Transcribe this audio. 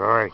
Sorry.